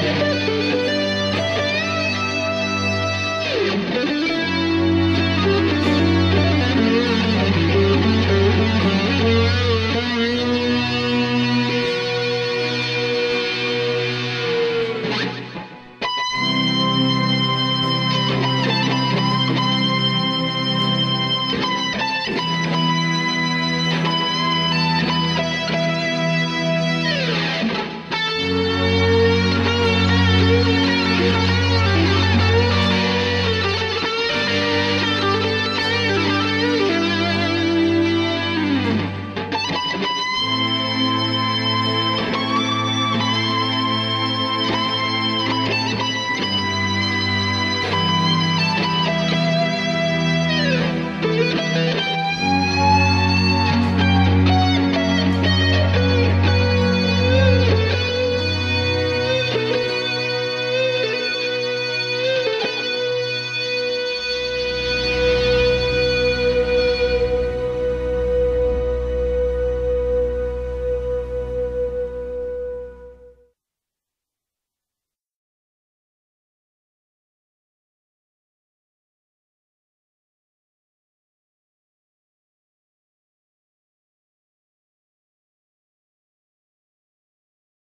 Música